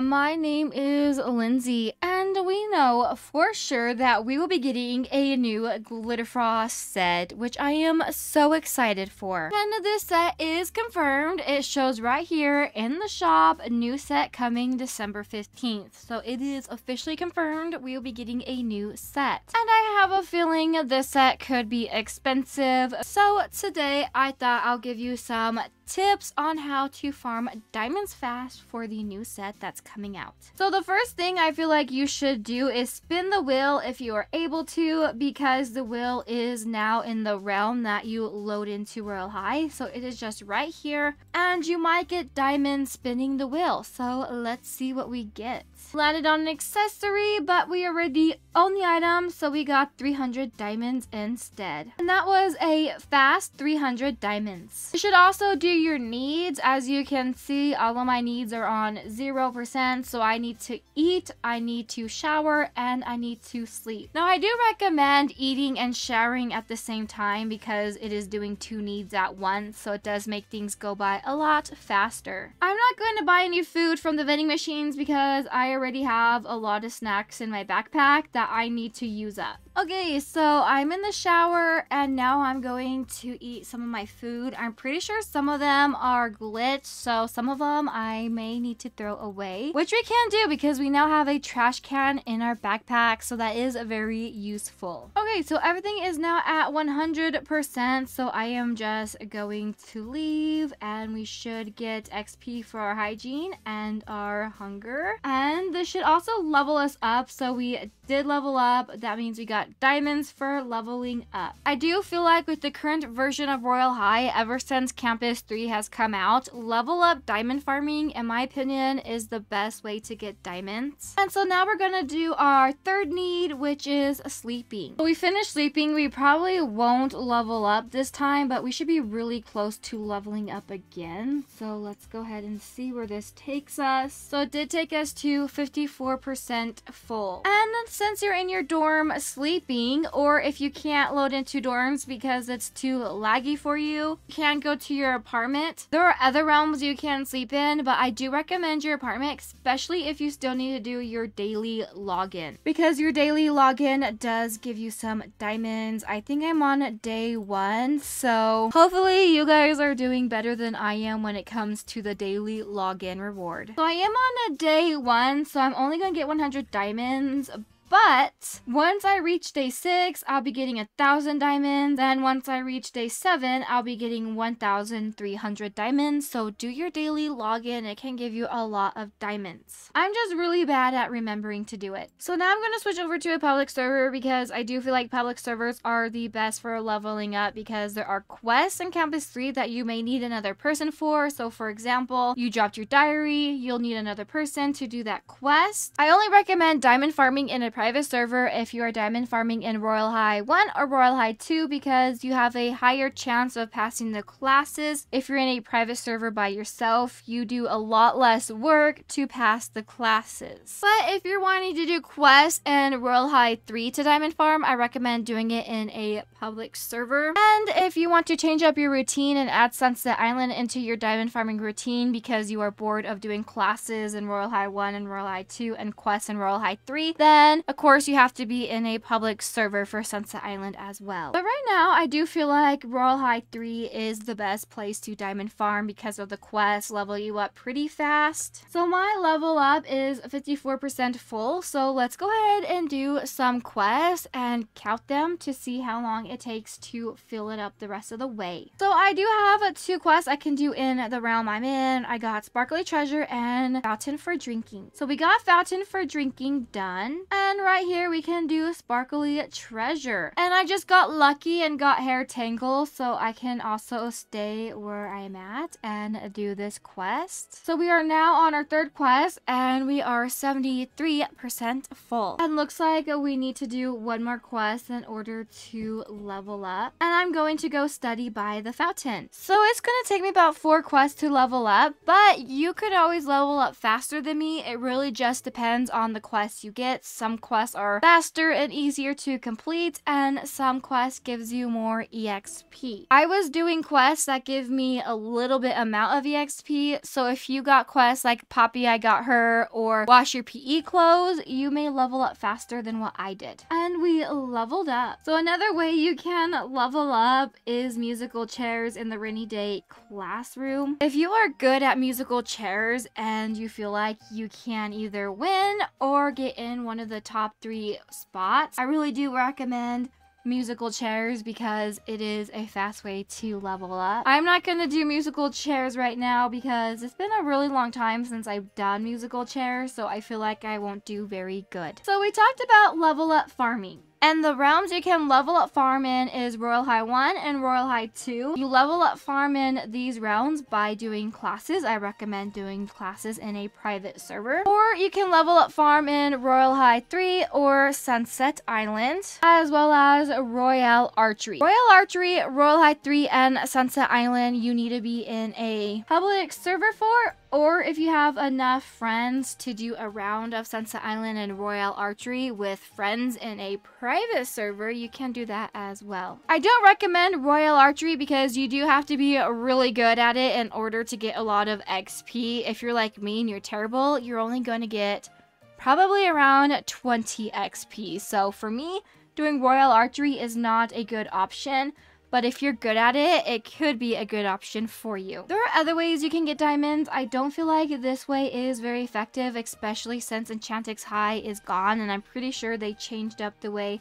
Um, my name is Lindsay, and we know for sure that we will be getting a new Glitterfrost set, which I am so excited for. And this set is confirmed. It shows right here in the shop, a new set coming December 15th. So it is officially confirmed we will be getting a new set. And I have a feeling this set could be expensive. So today I thought I'll give you some tips on how to farm diamonds fast for the new set that's coming out. So the first thing I feel like you should do is spin the wheel if you are able to because the wheel is now in the realm that you load into Royale High. So it is just right here and you might get diamonds spinning the wheel. So let's see what we get. Landed on an accessory, but we already own the item, so we got 300 diamonds instead. And that was a fast 300 diamonds. You should also do your needs. As you can see, all of my needs are on 0%, so I need to eat, I need to shower, and I need to sleep. Now, I do recommend eating and showering at the same time because it is doing two needs at once, so it does make things go by a lot faster. I'm not going to buy any food from the vending machines because I already have a lot of snacks in my backpack that I need to use up. Okay, so I'm in the shower and now I'm going to eat some of my food. I'm pretty sure some of them are glitched, so some of them I may need to throw away, which we can do because we now have a trash can in our backpack, so that is very useful. Okay, so everything is now at 100%, so I am just going to leave and we should get XP for our hygiene and our hunger. And this should also level us up, so we did level up. That means we got diamonds for leveling up. I do feel like with the current version of Royale High, ever since Campus 3 has come out, level up diamond farming, in my opinion, is the best way to get diamonds. And so now we're gonna do our third need, which is sleeping. When we finished sleeping, we probably won't level up this time, but we should be really close to leveling up again. So let's go ahead and see where this takes us. So it did take us to 54% full. And since you're in your dorm sleeping, or if you can't load into dorms because it's too laggy for you, you can go to your apartment. There are other realms you can sleep in, but I do recommend your apartment, especially if you still need to do your daily login. Because your daily login does give you some diamonds. I think I'm on day one, so hopefully you guys are doing better than I am when it comes to the daily login reward. So I am on a day one, so I'm only to get 100 diamonds, but once I reach day six, I'll be getting a thousand diamonds. Then once I reach day seven, I'll be getting 1,300 diamonds. So do your daily login. It can give you a lot of diamonds. I'm just really bad at remembering to do it. So now I'm going to switch over to a public server because I do feel like public servers are the best for leveling up because there are quests in Campus 3 that you may need another person for. So for example, you dropped your diary, you'll need another person to do that quest. I only recommend diamond farming in a private server if you are diamond farming in Royale High 1 or Royale High 2 because you have a higher chance of passing the classes. If you're in a private server by yourself, you do a lot less work to pass the classes. But if you're wanting to do quests in Royale High 3 to diamond farm, I recommend doing it in a public server. And if you want to change up your routine and add Sunset Island into your diamond farming routine because you are bored of doing classes in Royale High 1 and Royale High 2 and quests in Royale High 3, then of course, you have to be in a public server for Sunset Island as well. But right now, I do feel like Royale High 3 is the best place to diamond farm because of the quests level you up pretty fast. So my level up is 54% full. So let's go ahead and do some quests and count them to see how long it takes to fill it up the rest of the way. So I do have two quests I can do in the realm I'm in. I got Sparkly Treasure and Fountain for Drinking. So we got Fountain for Drinking done. And right here we can do a sparkly treasure. And I just got lucky and got hair tangle so I can also stay where I'm at and do this quest. So we are now on our third quest and we are 73% full. And looks like we need to do one more quest in order to level up. And I'm going to go study by the fountain. So it's going to take me about four quests to level up, but you could always level up faster than me. It really just depends on the quests you get. Some quests are faster and easier to complete, and some quests gives you more EXP. I was doing quests that give me a little bit amount of EXP, so if you got quests like Poppy I got her or wash your PE clothes, you may level up faster than what I did. And we leveled up. So another way you can level up is musical chairs in the rainy day classroom. If you are good at musical chairs and you feel like you can either win or get in one of the top three spots, I really do recommend musical chairs because it is a fast way to level up. I'm not to do musical chairs right now because it's been a really long time since I've done musical chairs, so I feel like I won't do very good. So we talked about level up farming. And the realms you can level up farm in is Royale High 1 and Royale High 2. You level up farm in these realms by doing classes. I recommend doing classes in a private server. Or you can level up farm in Royale High 3 or Sunset Island, as well as Royal Archery. Royal Archery, Royal High 3, and Sunset Island you need to be in a public server for or if you have enough friends to do a round of Sunset Island and Royal Archery with friends in a private server, you can do that as well. I don't recommend Royal Archery because you do have to be really good at it in order to get a lot of XP. If you're like me and you're terrible, you're only going to get probably around 20 XP. So for me, doing Royal Archery is not a good option but if you're good at it, it could be a good option for you. There are other ways you can get diamonds. I don't feel like this way is very effective, especially since Enchantix High is gone, and I'm pretty sure they changed up the way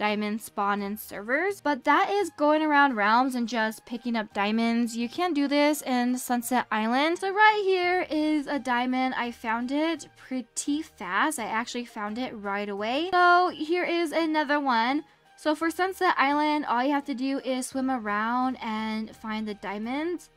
diamonds spawn in servers. But that is going around realms and just picking up diamonds. You can do this in Sunset Island. So right here is a diamond. I found it pretty fast. I actually found it right away. So here is another one. So for Sunset Island, all you have to do is swim around and find the diamonds.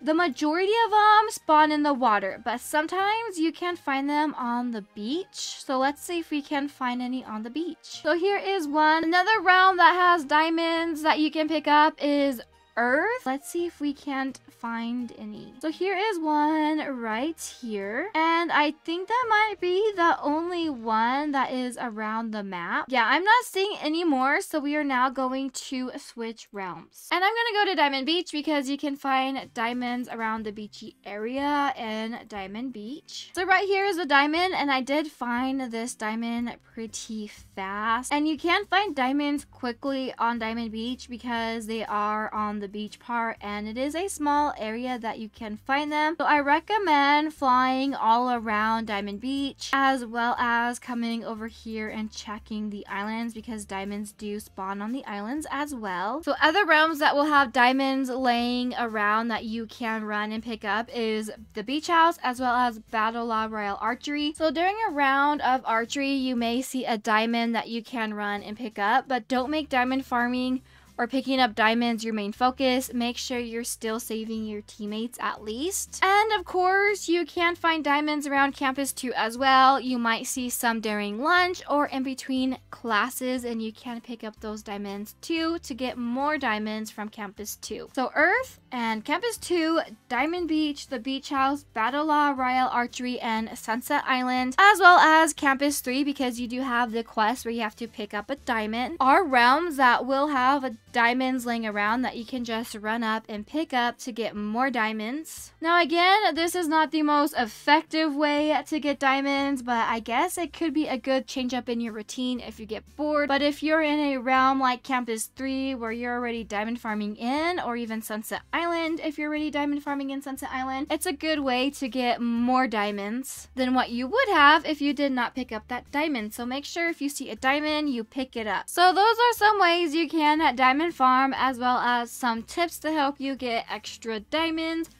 The majority of them spawn in the water, but sometimes you can find them on the beach. So let's see if we can find any on the beach. So here is one. Another realm that has diamonds that you can pick up is Earth. Let's see if we can't find any. So here is one right here. And I think that might be the only one that is around the map. Yeah, I'm not seeing any more. So we are now going to switch realms. And I'm going to go to Diamond Beach because you can find diamonds around the beachy area in Diamond Beach. So right here is a diamond and I did find this diamond pretty fast. And you can find diamonds quickly on Diamond Beach because they are on the beach part and it is a small area that you can find them. So I recommend flying all around Diamond Beach as well as coming over here and checking the islands because diamonds do spawn on the islands as well. So other realms that will have diamonds laying around that you can run and pick up is the beach house as well as Battle Law Royale Archery. So during a round of archery you may see a diamond that you can run and pick up but don't make diamond farming or picking up diamonds your main focus, make sure you're still saving your teammates at least. And of course, you can find diamonds around campus too as well. You might see some during lunch or in between classes and you can pick up those diamonds too to get more diamonds from campus 2. So Earth and campus 2, Diamond Beach, the beach house, Battle Law, Royale Archery, and Sunset Island, as well as campus 3 because you do have the quest where you have to pick up a diamond, are realms that will have a diamonds laying around that you can just run up and pick up to get more diamonds. Now again, this is not the most effective way to get diamonds, but I guess it could be a good change up in your routine if you get bored. But if you're in a realm like Campus 3 where you're already diamond farming in, or even Sunset Island if you're already diamond farming in Sunset Island, it's a good way to get more diamonds than what you would have if you did not pick up that diamond. So make sure if you see a diamond, you pick it up. So those are some ways you can diamond diamond farm as well as some tips to help you get extra diamonds.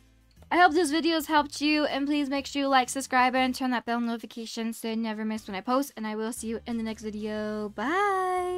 I hope this video has helped you and please make sure you like, subscribe, and turn that bell notification so you never miss when I post and I will see you in the next video. Bye!